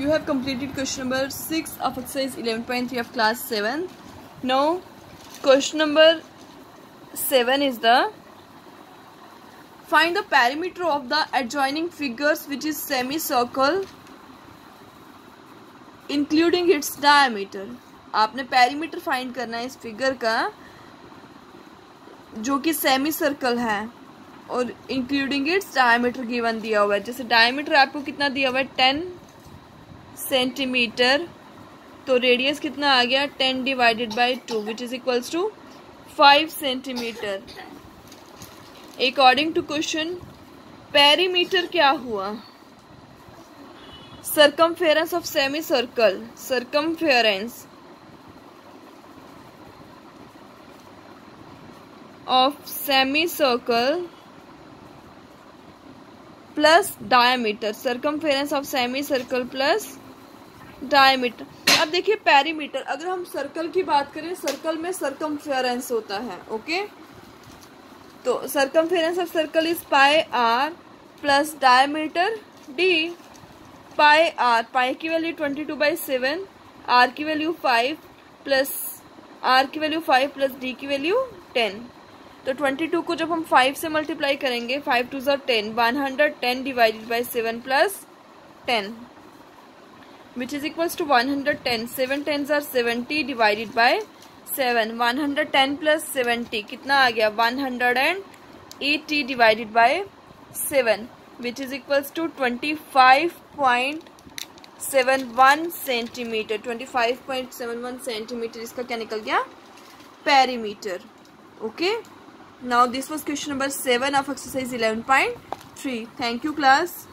you have completed question number 6 of exercise 11.3 of class 7 now question number 7 is the find the perimeter of the adjoining figures which is semicircle including its diameter आपने perimeter find करना है इस figure का जो कि semi circle है और including its diameter given दिया हुआ है जैसे डायमीटर आपको कितना दिया हुआ है टेन सेंटीमीटर। तो रेडियस कितना आ गया? Ten divided by two which is equals to five centimetre. According to question perimeter क्या हुआ? Circumference of semicircle circumference of semicircle plus diameter circumference of semicircle plus diameter अब देखिए पेरीमीटर अगर हम सर्कल की बात करें सर्कल में सरकमफेरेंस होता है ओके तो circumference of circle is pi r plus diameter D pi r pi की value twenty two by seven r की वैल्यू फाइव प्लस आर की वैल्यू फाइव प्लस डी की वैल्यू टेन तो twenty two को जब हम five से multiply करेंगे फाइव टू जो ten one hundred ten divided by seven plus ten which is equals to 110 7 tens are 70 divided by 7 110 plus 70 कितना आ गया 180 divided by 7 which is equals to 25.71 centimetre 25.71 centimetre इसका क्या निकल गया perimeter okay now this was question number 7 of exercise 11.3 thank you class